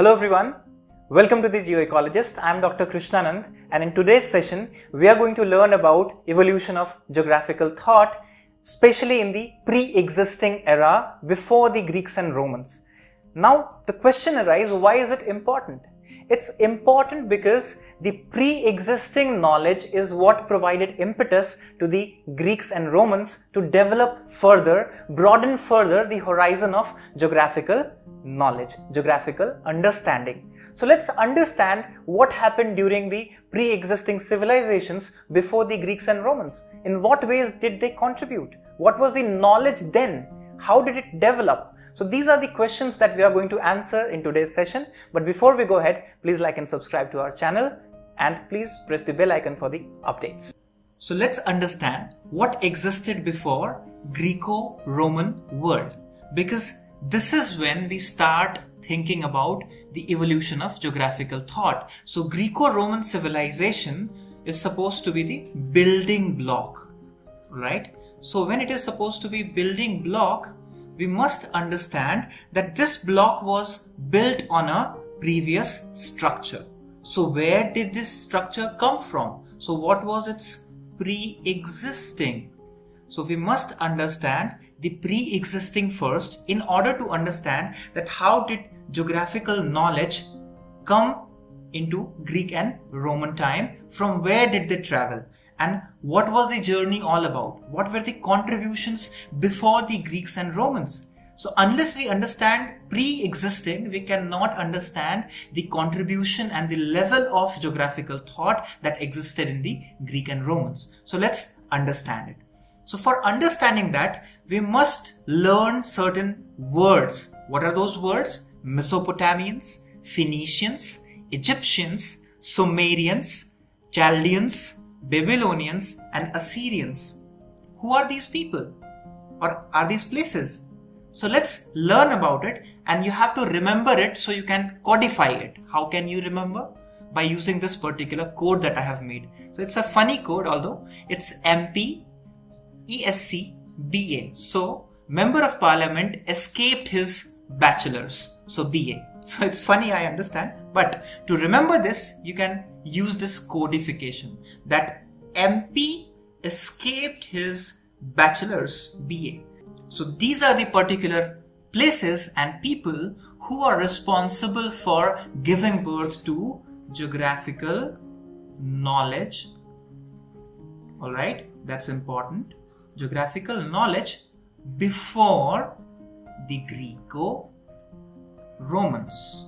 Hello everyone, welcome to the Geoecologist. I am Dr. Krishnanand and in today's session we are going to learn about evolution of geographical thought especially in the pre-existing era before the Greeks and Romans. Now the question arises why is it important? It's important because the pre-existing knowledge is what provided impetus to the Greeks and Romans to develop further, broaden further the horizon of geographical knowledge, geographical understanding. So let's understand what happened during the pre-existing civilizations before the Greeks and Romans. In what ways did they contribute? What was the knowledge then? How did it develop? So these are the questions that we are going to answer in today's session. But before we go ahead, please like and subscribe to our channel and please press the bell icon for the updates. So let's understand what existed before Greco-Roman world because this is when we start thinking about the evolution of geographical thought. So Greco-Roman civilization is supposed to be the building block, right? So when it is supposed to be building block, we must understand that this block was built on a previous structure. So where did this structure come from? So what was its pre-existing? So we must understand the pre-existing first in order to understand that how did geographical knowledge come into Greek and Roman time? From where did they travel? And what was the journey all about? What were the contributions before the Greeks and Romans? So unless we understand pre-existing, we cannot understand the contribution and the level of geographical thought that existed in the Greek and Romans. So let's understand it. So for understanding that, we must learn certain words. What are those words? Mesopotamians, Phoenicians, Egyptians, Sumerians, Chaldeans, Babylonians and Assyrians. Who are these people? Or are these places? So let's learn about it and you have to remember it so you can codify it. How can you remember? By using this particular code that I have made. So it's a funny code although it's MP ESC BA. So member of parliament escaped his bachelor's. So BA. So it's funny, I understand. But to remember this, you can use this codification that MP escaped his bachelor's BA. So these are the particular places and people who are responsible for giving birth to geographical knowledge. Alright, that's important. Geographical knowledge before the Greco Romans.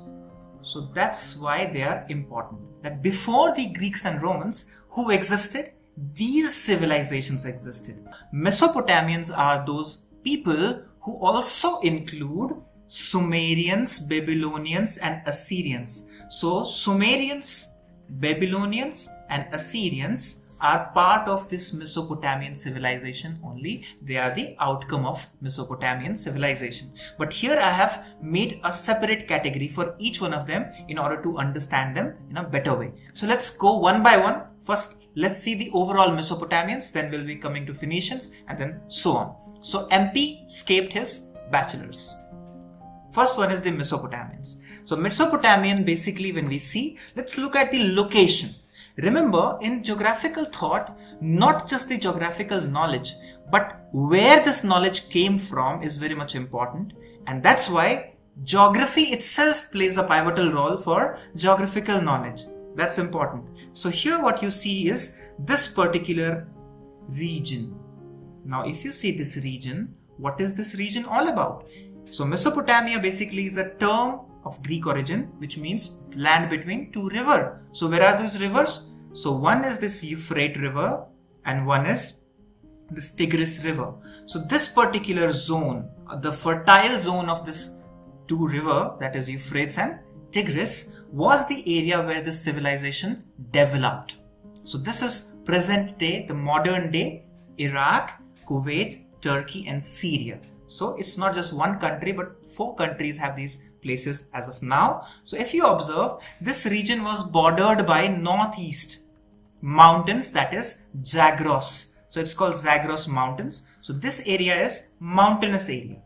So that's why they are important. That before the Greeks and Romans who existed, these civilizations existed. Mesopotamians are those people who also include Sumerians, Babylonians and Assyrians. So Sumerians, Babylonians and Assyrians are part of this Mesopotamian civilization only. They are the outcome of Mesopotamian civilization. But here I have made a separate category for each one of them in order to understand them in a better way. So let's go one by one. First, let's see the overall Mesopotamians, then we'll be coming to Phoenicians and then so on. So MP escaped his bachelors. First one is the Mesopotamians. So Mesopotamian basically when we see, let's look at the location. Remember, in geographical thought, not just the geographical knowledge, but where this knowledge came from is very much important. And that's why geography itself plays a pivotal role for geographical knowledge. That's important. So here what you see is this particular region. Now, if you see this region, what is this region all about? So Mesopotamia basically is a term of Greek origin, which means land between two river. So where are those rivers? So one is this Euphrates river and one is this Tigris river. So this particular zone, uh, the fertile zone of this two river, that is Euphrates and Tigris, was the area where this civilization developed. So this is present day, the modern day Iraq, Kuwait, Turkey and Syria. So it's not just one country, but four countries have these places as of now. So if you observe, this region was bordered by northeast mountains, that is Zagros. So it's called Zagros Mountains. So this area is mountainous area.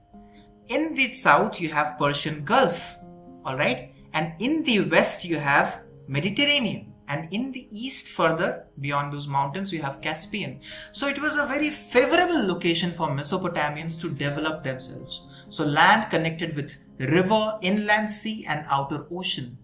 In the south, you have Persian Gulf, alright? and in the west you have Mediterranean and in the east further beyond those mountains you have Caspian. So it was a very favorable location for Mesopotamians to develop themselves. So land connected with river, inland sea and outer ocean.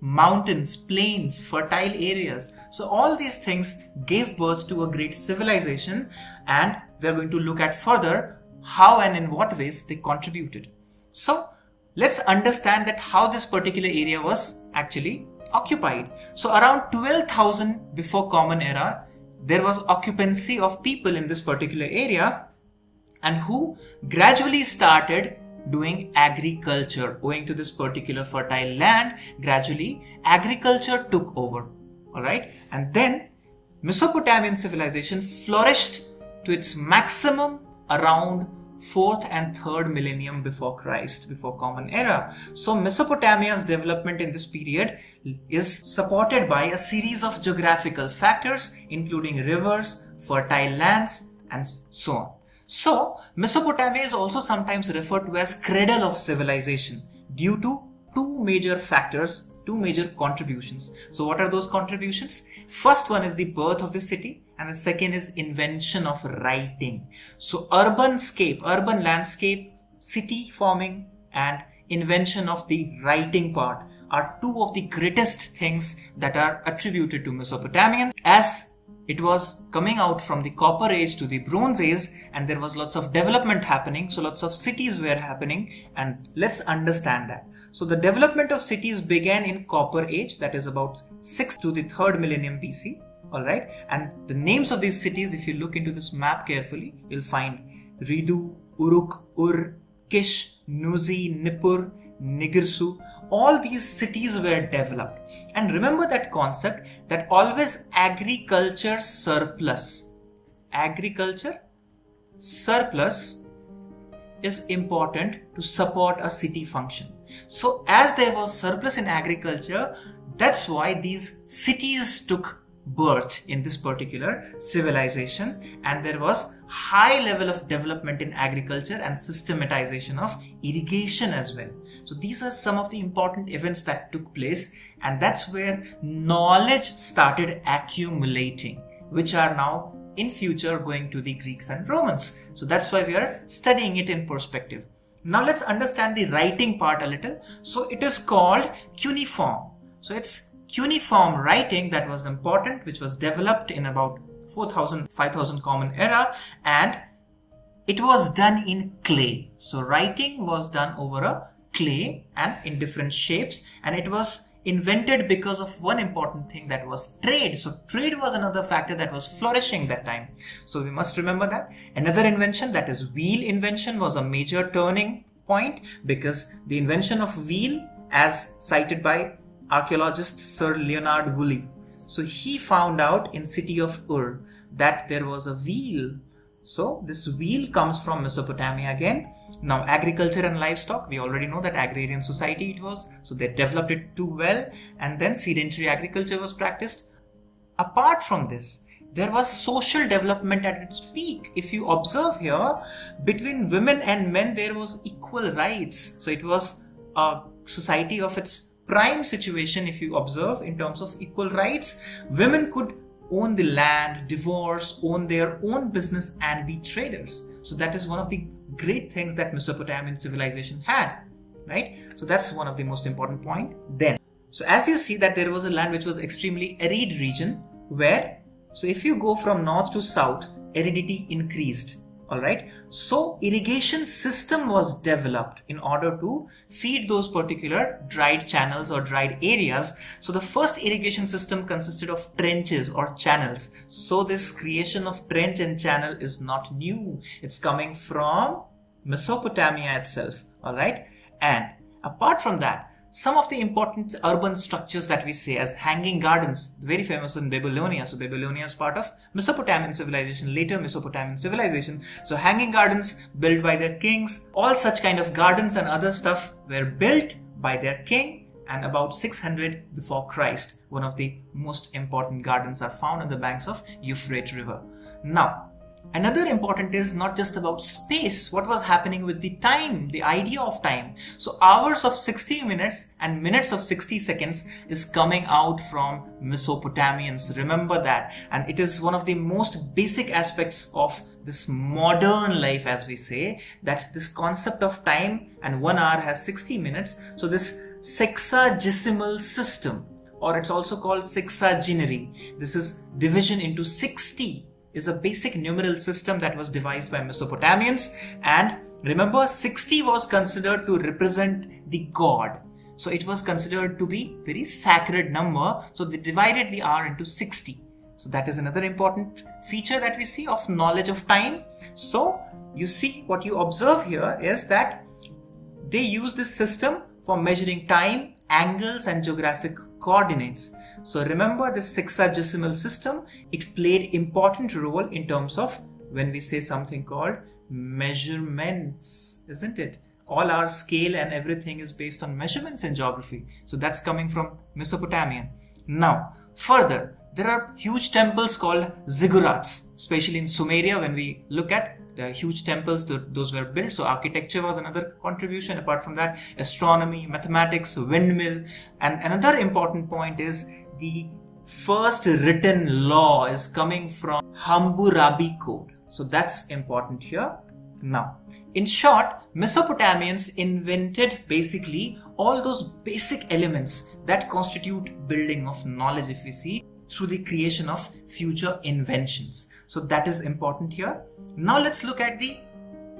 Mountains, plains, fertile areas. So all these things gave birth to a great civilization and we are going to look at further how and in what ways they contributed. So let's understand that how this particular area was actually occupied. So around 12,000 before Common Era, there was occupancy of people in this particular area and who gradually started doing agriculture. Owing to this particular fertile land, gradually agriculture took over. Alright, and then Mesopotamian civilization flourished to its maximum around 4th and 3rd millennium before Christ, before Common Era. So Mesopotamia's development in this period is supported by a series of geographical factors including rivers, fertile lands and so on. So Mesopotamia is also sometimes referred to as cradle of civilization due to two major factors two major contributions. So what are those contributions? First one is the birth of the city and the second is invention of writing. So urban scape, urban landscape, city forming and invention of the writing part are two of the greatest things that are attributed to Mesopotamians as it was coming out from the copper age to the bronze age and there was lots of development happening. So lots of cities were happening and let's understand that. So the development of cities began in copper age that is about 6th to the 3rd millennium BC all right? And the names of these cities if you look into this map carefully you'll find Ridu, Uruk, Ur, Kish, Nuzi, Nippur, Nigirsu all these cities were developed. And remember that concept that always agriculture surplus. Agriculture surplus is important to support a city function. So as there was surplus in agriculture that's why these cities took birth in this particular civilization. And there was high level of development in agriculture and systematization of irrigation as well so these are some of the important events that took place and that's where knowledge started accumulating which are now in future going to the greeks and romans. So that's why we are studying it in perspective. Now let's understand the writing part a little. So it is called cuneiform. So it's cuneiform writing that was important, which was developed in about 4000, 5000 Common Era, and it was done in clay. So writing was done over a clay and in different shapes, and it was invented because of one important thing that was trade. So trade was another factor that was flourishing that time. So we must remember that. Another invention that is wheel invention was a major turning point because the invention of wheel as cited by archaeologist Sir Leonard Woolley. So he found out in city of Ur that there was a wheel. So this wheel comes from Mesopotamia again. Now agriculture and livestock, we already know that agrarian society it was. So they developed it too well and then sedentary agriculture was practiced. Apart from this, there was social development at its peak. If you observe here, between women and men, there was equal rights. So it was a society of its prime situation if you observe in terms of equal rights women could own the land divorce own their own business and be traders. So that is one of the great things that mesopotamian civilization had right? So that's one of the most important point then. So as you see that there was a land which was extremely arid region where so if you go from north to south aridity increased all right so irrigation system was developed in order to feed those particular dried channels or dried areas. So the first irrigation system consisted of trenches or channels. So this creation of trench and channel is not new. It's coming from mesopotamia itself. All right and apart from that some of the important urban structures that we see as hanging gardens, very famous in Babylonia. So Babylonia is part of Mesopotamian civilization, later Mesopotamian civilization. So hanging gardens built by their kings, all such kind of gardens and other stuff were built by their king and about 600 before Christ. One of the most important gardens are found on the banks of Euphrates River. Now, Another important is not just about space, what was happening with the time, the idea of time. So hours of 60 minutes and minutes of 60 seconds is coming out from Mesopotamians. Remember that. And it is one of the most basic aspects of this modern life as we say that this concept of time and one hour has 60 minutes. So this sexagesimal system or it's also called sexagenary. This is division into 60 is a basic numeral system that was devised by Mesopotamians. And remember 60 was considered to represent the god. So it was considered to be very sacred number. So they divided the hour into 60 so that is another important feature that we see of knowledge of time. So you see what you observe here is that they use this system for measuring time angles and geographic coordinates so remember this sexagesimal system, it played important role in terms of when we say something called measurements, isn't it? All our scale and everything is based on measurements in geography. So that's coming from Mesopotamian. Now, further, there are huge temples called ziggurats, especially in Sumeria when we look at Uh, huge temples those were built so architecture was another contribution apart from that astronomy mathematics windmill and another important point is the first written law is coming from Hammurabi Code. So that's important here. Now, in short, Mesopotamians invented basically all those basic elements that constitute building of knowledge if we see through the creation of future inventions. So that is important here. Now let's look at the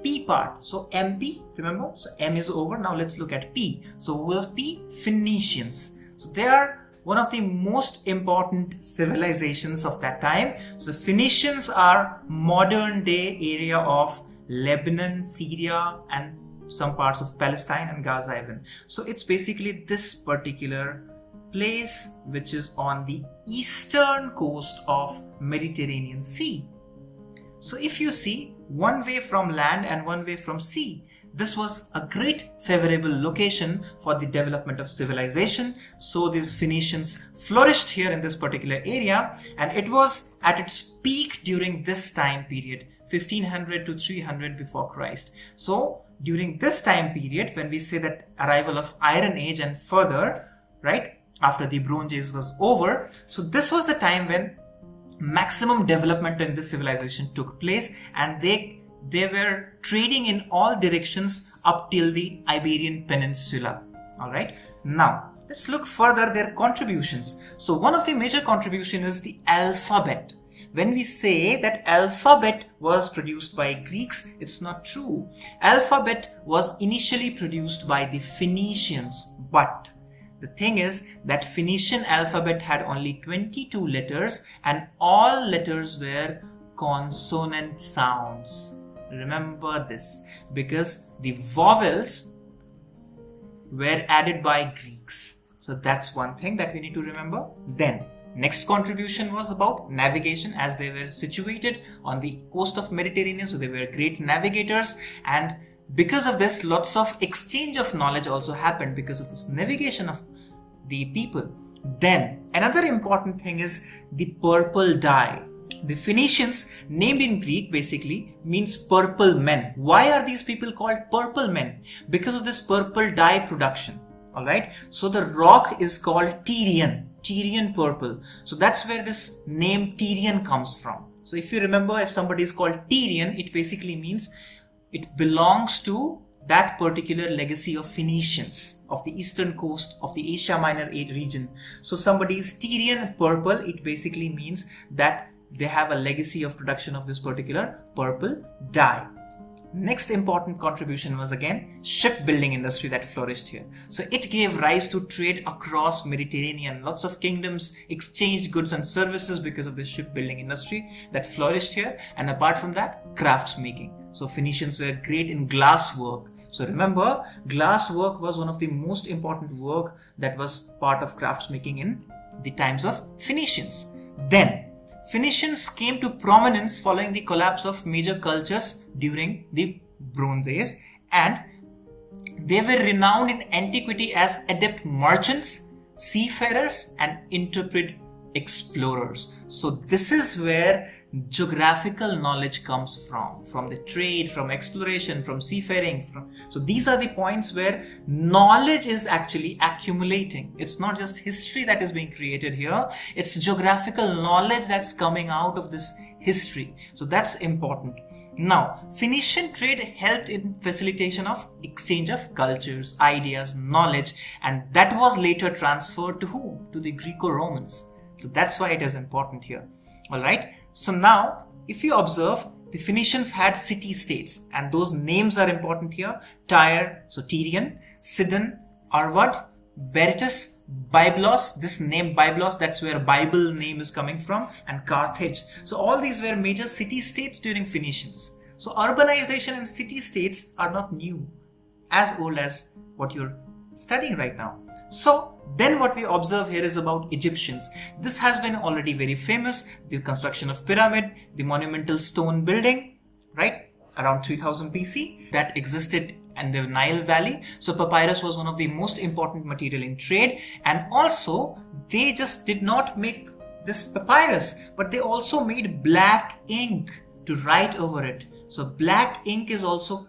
P part. So MP, remember? So M is over. Now let's look at P. So who was P? Phoenicians. So they are one of the most important civilizations of that time. So Phoenicians are modern day area of Lebanon, Syria and some parts of Palestine and Gaza even. So it's basically this particular place which is on the eastern coast of Mediterranean Sea. So if you see one way from land and one way from sea, this was a great favorable location for the development of civilization. So these Phoenicians flourished here in this particular area and it was at its peak during this time period 1500 to 300 before Christ. So during this time period when we say that arrival of Iron Age and further, right, after the Bronze Age was over, so this was the time when maximum development in this civilization took place and they they were trading in all directions up till the Iberian Peninsula. Alright, now let's look further their contributions. So one of the major contribution is the alphabet. When we say that alphabet was produced by Greeks, it's not true. Alphabet was initially produced by the Phoenicians, but the thing is that Phoenician alphabet had only 22 letters and all letters were consonant sounds. Remember this because the vowels were added by Greeks. So that's one thing that we need to remember. Then next contribution was about navigation as they were situated on the coast of Mediterranean. So they were great navigators and because of this lots of exchange of knowledge also happened because of this navigation of the people. Then another important thing is the purple dye the Phoenicians, named in Greek basically, means purple men. Why are these people called purple men? Because of this purple dye production. Alright, so the rock is called Tyrian, Tyrian purple. So that's where this name Tyrian comes from. So if you remember, if somebody is called Tyrian, it basically means it belongs to that particular legacy of Phoenicians of the eastern coast of the Asia Minor region. So somebody is Tyrian purple, it basically means that they have a legacy of production of this particular purple dye. Next important contribution was again shipbuilding industry that flourished here. So it gave rise to trade across Mediterranean. Lots of kingdoms exchanged goods and services because of the shipbuilding industry that flourished here. And apart from that, crafts making. So Phoenicians were great in glass work. So remember, glass work was one of the most important work that was part of crafts making in the times of Phoenicians. Then Phoenicians came to prominence following the collapse of major cultures during the Bronze Age and they were renowned in antiquity as adept merchants, seafarers and intrepid explorers. So this is where geographical knowledge comes from, from the trade, from exploration, from seafaring. From, so these are the points where knowledge is actually accumulating. It's not just history that is being created here. It's geographical knowledge that's coming out of this history. So that's important. Now, Phoenician trade helped in facilitation of exchange of cultures, ideas, knowledge, and that was later transferred to whom? To the Greco-Romans. So that's why it is important here. Alright. So now, if you observe, the Phoenicians had city-states and those names are important here. Tyre, so Tyrian, Sidon, Arvad, Berytus, Byblos, this name Byblos, that's where Bible name is coming from, and Carthage. So all these were major city-states during Phoenicians. So urbanization and city-states are not new, as old as what you're studying right now. So then what we observe here is about Egyptians. This has been already very famous, the construction of pyramid, the monumental stone building, right? Around 3000 BC that existed in the Nile Valley. So papyrus was one of the most important material in trade and also they just did not make this papyrus but they also made black ink to write over it. So black ink is also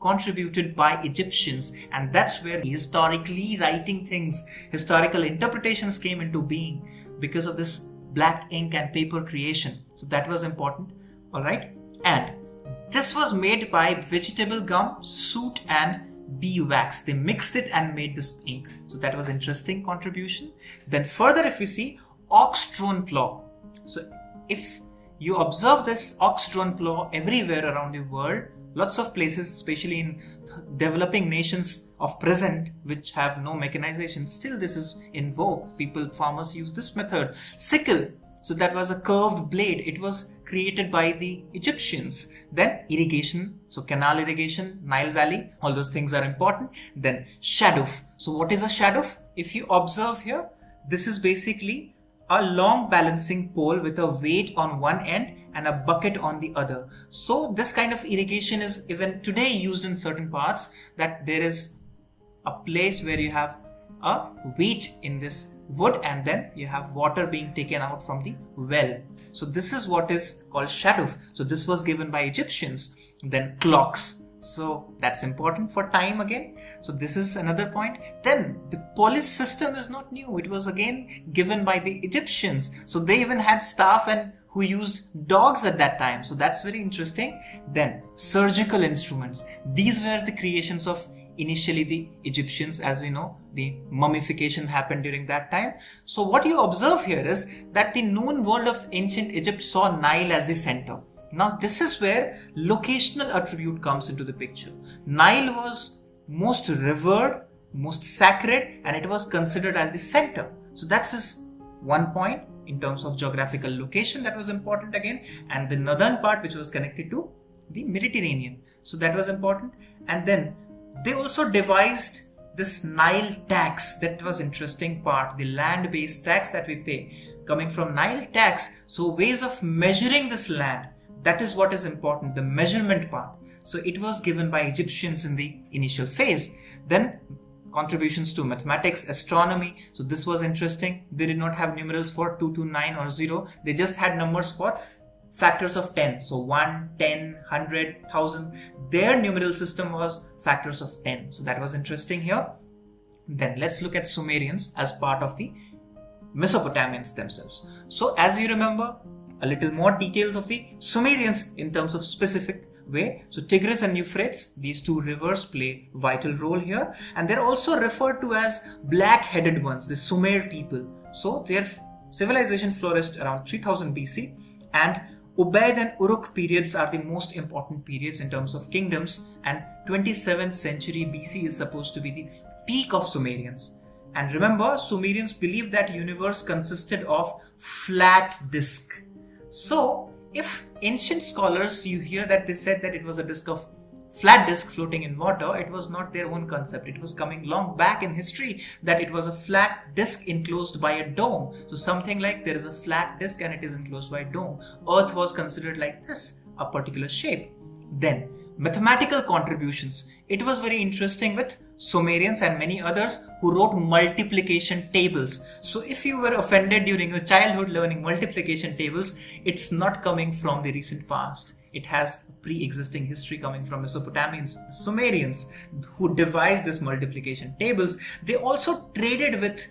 contributed by Egyptians and that's where historically writing things, historical interpretations came into being because of this black ink and paper creation. So that was important, alright? And this was made by vegetable gum, soot and beeswax. They mixed it and made this ink. So that was interesting contribution. Then further if you see ox-drawn plow. So if you observe this ox-drawn plow everywhere around the world, lots of places, especially in developing nations of present, which have no mechanization, still this is in vogue. People, farmers use this method. Sickle, so that was a curved blade. It was created by the Egyptians. Then irrigation, so canal irrigation, Nile Valley, all those things are important. Then shaduf. So what is a shaduf? If you observe here, this is basically a long balancing pole with a weight on one end and a bucket on the other. So this kind of irrigation is even today used in certain parts that there is a place where you have a weight in this wood and then you have water being taken out from the well. So this is what is called shaduf. So this was given by Egyptians. Then clocks. So that's important for time again. So this is another point. Then the polis system is not new. It was again given by the Egyptians. So they even had staff and who used dogs at that time. So that's very interesting. Then surgical instruments. These were the creations of initially the Egyptians as we know the mummification happened during that time. So what you observe here is that the known world of ancient Egypt saw Nile as the center. Now this is where locational attribute comes into the picture. Nile was most revered, most sacred and it was considered as the center. So that's his one point in terms of geographical location that was important again and the northern part which was connected to the Mediterranean. So that was important and then they also devised this Nile tax that was interesting part the land based tax that we pay coming from Nile tax so ways of measuring this land that is what is important the measurement part so it was given by Egyptians in the initial phase then contributions to mathematics, astronomy. So this was interesting. They did not have numerals for 2 to 9 or 0. They just had numbers for factors of 10. So 1, 10, 100, 1000. Their numeral system was factors of 10. So that was interesting here. Then let's look at Sumerians as part of the Mesopotamians themselves. So as you remember, a little more details of the Sumerians in terms of specific way. So Tigris and Euphrates, these two rivers play vital role here. And they're also referred to as black-headed ones, the Sumer people. So their civilization flourished around 3000 BC and Ubaid and Uruk periods are the most important periods in terms of kingdoms and 27th century BC is supposed to be the peak of Sumerians. And remember, Sumerians believed that universe consisted of flat disk. So, if ancient scholars you hear that they said that it was a disk of flat disk floating in water it was not their own concept. It was coming long back in history that it was a flat disk enclosed by a dome. So something like there is a flat disk and it is enclosed by a dome. Earth was considered like this a particular shape. Then mathematical contributions. It was very interesting with Sumerians and many others who wrote multiplication tables. So if you were offended during your childhood learning multiplication tables, it's not coming from the recent past. It has pre-existing history coming from Mesopotamians, Sumerians who devised this multiplication tables. They also traded with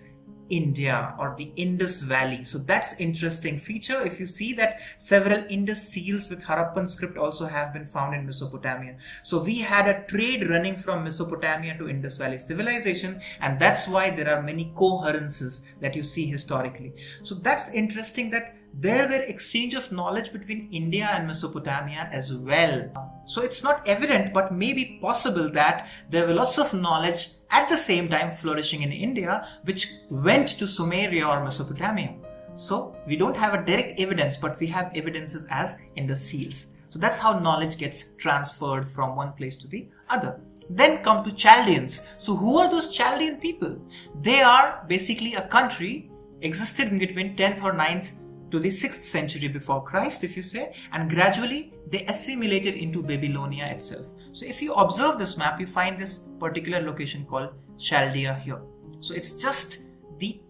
India or the Indus Valley. So that's interesting feature. If you see that several Indus seals with Harappan script also have been found in Mesopotamia. So we had a trade running from Mesopotamia to Indus Valley civilization and that's why there are many coherences that you see historically. So that's interesting that there were exchange of knowledge between India and Mesopotamia as well. So it's not evident but maybe possible that there were lots of knowledge at the same time flourishing in India which went to Sumeria or Mesopotamia. So we don't have a direct evidence but we have evidences as in the seals. So that's how knowledge gets transferred from one place to the other. Then come to Chaldeans. So who are those Chaldean people? They are basically a country existed in between 10th or 9th to the 6th century before Christ, if you say, and gradually they assimilated into Babylonia itself. So if you observe this map, you find this particular location called Chaldea here. So it's just the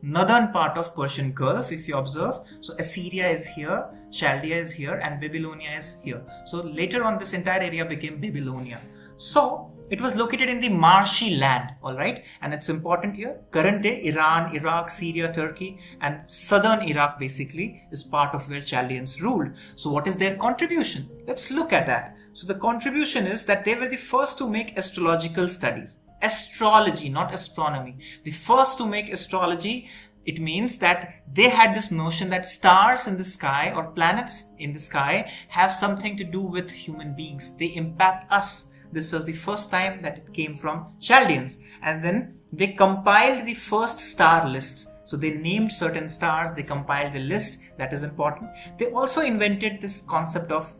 northern part of Persian Gulf, if you observe. So Assyria is here, Chaldea is here, and Babylonia is here. So later on, this entire area became Babylonia. So it was located in the marshy land, all right? And it's important here. Current day Iran, Iraq, Syria, Turkey, and southern Iraq basically is part of where Chaldeans ruled. So what is their contribution? Let's look at that. So the contribution is that they were the first to make astrological studies. Astrology, not astronomy. The first to make astrology it means that they had this notion that stars in the sky or planets in the sky have something to do with human beings. They impact us. This was the first time that it came from Chaldeans. And then they compiled the first star list. So they named certain stars, they compiled the list, that is important. They also invented this concept of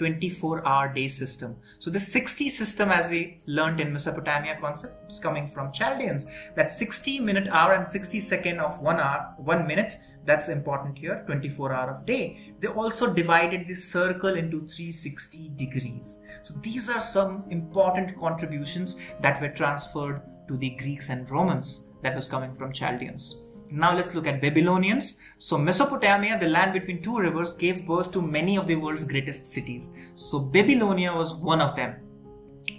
24 hour day system. So the 60 system as we learned in Mesopotamia concept is coming from Chaldeans. That 60 minute hour and 60 second of one hour, one minute that's important here 24 hour of day. They also divided this circle into 360 degrees. So these are some important contributions that were transferred to the greeks and romans that was coming from chaldeans. Now let's look at babylonians. So mesopotamia the land between two rivers gave birth to many of the world's greatest cities. So babylonia was one of them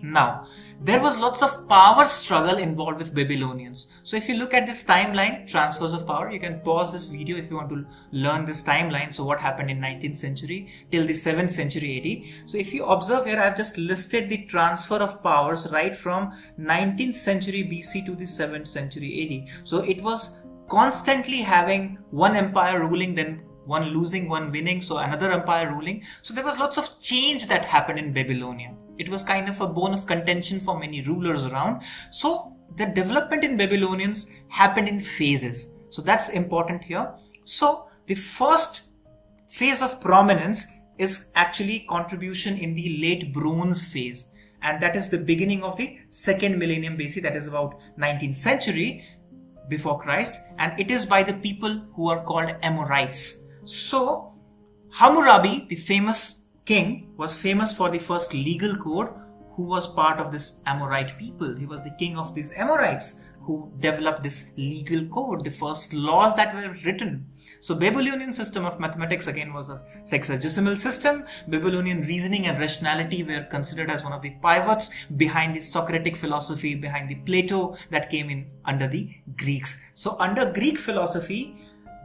now, there was lots of power struggle involved with Babylonians. So if you look at this timeline, transfers of power, you can pause this video if you want to learn this timeline. So what happened in 19th century till the 7th century AD. So if you observe here, I've just listed the transfer of powers right from 19th century BC to the 7th century AD. So it was constantly having one empire ruling then one losing one winning so another empire ruling so there was lots of change that happened in babylonia it was kind of a bone of contention for many rulers around. So the development in Babylonians happened in phases. So that's important here. So the first phase of prominence is actually contribution in the late bronze phase and that is the beginning of the second millennium BC that is about 19th century before Christ and it is by the people who are called Amorites. So Hammurabi the famous king was famous for the first legal code who was part of this Amorite people. He was the king of these Amorites who developed this legal code, the first laws that were written. So Babylonian system of mathematics again was a sexagesimal system. Babylonian reasoning and rationality were considered as one of the pivots behind the Socratic philosophy, behind the Plato that came in under the Greeks. So under Greek philosophy,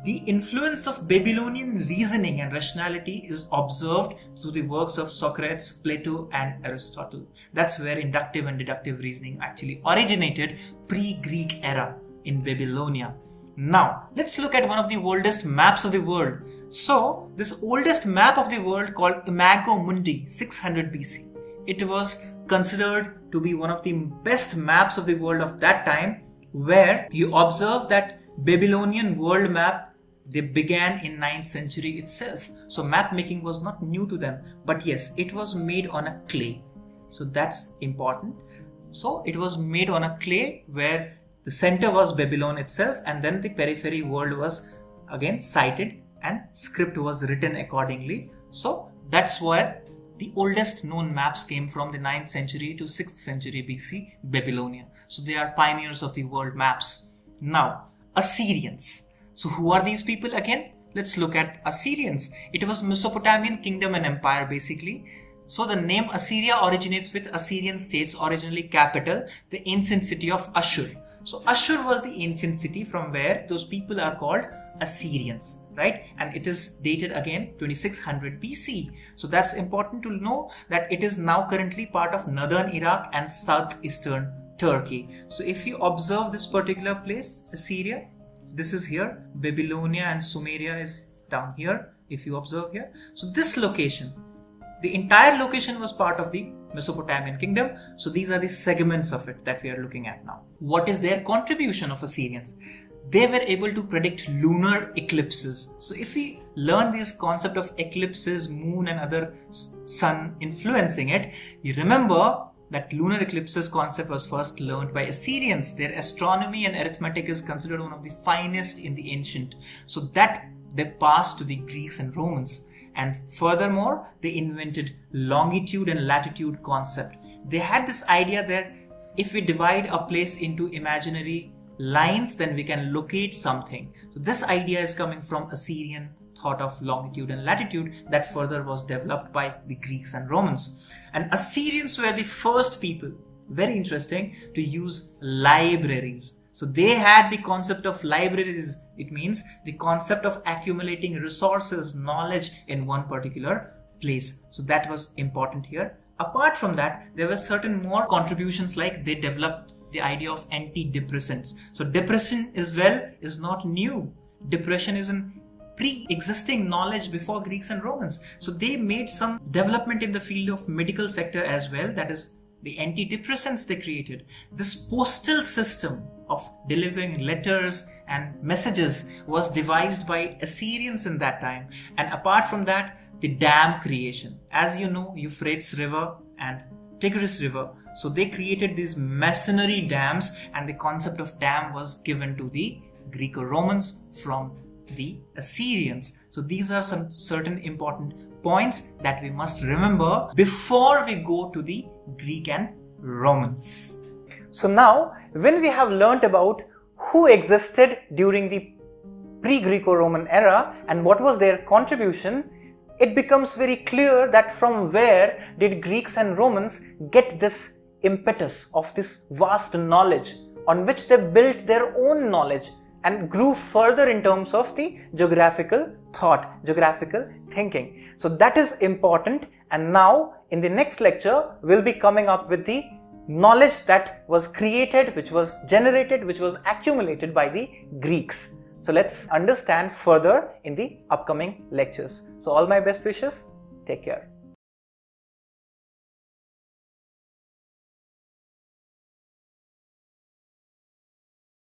the influence of Babylonian reasoning and rationality is observed through the works of Socrates, Plato, and Aristotle. That's where inductive and deductive reasoning actually originated pre-Greek era in Babylonia. Now, let's look at one of the oldest maps of the world. So, this oldest map of the world called Imago Mundi, 600 BC. It was considered to be one of the best maps of the world of that time, where you observe that Babylonian world map they began in 9th century itself so map making was not new to them but yes it was made on a clay so that's important so it was made on a clay where the center was babylon itself and then the periphery world was again cited and script was written accordingly so that's where the oldest known maps came from the 9th century to 6th century BC, Babylonia. So they are pioneers of the world maps. Now, Assyrians. So who are these people again? Let's look at Assyrians. It was Mesopotamian kingdom and empire basically. So the name Assyria originates with Assyrian states originally capital, the ancient city of Ashur. So Ashur was the ancient city from where those people are called Assyrians, right? And it is dated again 2600 BC. So that's important to know that it is now currently part of northern Iraq and southeastern Turkey. So if you observe this particular place, Assyria, this is here, Babylonia and Sumeria is down here, if you observe here. So this location, the entire location was part of the Mesopotamian kingdom. So these are the segments of it that we are looking at now. What is their contribution of Assyrians? They were able to predict lunar eclipses. So if we learn this concept of eclipses, moon and other sun influencing it, you remember that lunar eclipses concept was first learned by Assyrians. Their astronomy and arithmetic is considered one of the finest in the ancient. So that they passed to the Greeks and Romans. And furthermore, they invented longitude and latitude concept. They had this idea that if we divide a place into imaginary lines, then we can locate something. So this idea is coming from Assyrian thought of longitude and latitude that further was developed by the Greeks and Romans. And Assyrians were the first people, very interesting, to use libraries. So they had the concept of libraries it means the concept of accumulating resources, knowledge in one particular place. So that was important here. Apart from that, there were certain more contributions like they developed the idea of antidepressants. So depression as well is not new. Depression is an pre-existing knowledge before Greeks and Romans. So they made some development in the field of medical sector as well. That is the antidepressants they created. This postal system of delivering letters and messages was devised by Assyrians in that time. And apart from that, the dam creation. As you know, Euphrates River and Tigris River. So they created these masonry dams and the concept of dam was given to the Greco-Romans from the Assyrians. So these are some certain important points that we must remember before we go to the Greek and Romans. So now, when we have learnt about who existed during the pre-Greco-Roman era and what was their contribution, it becomes very clear that from where did Greeks and Romans get this impetus of this vast knowledge on which they built their own knowledge and grew further in terms of the geographical thought, geographical thinking. So that is important and now in the next lecture we'll be coming up with the knowledge that was created, which was generated, which was accumulated by the Greeks. So let's understand further in the upcoming lectures. So all my best wishes. Take care.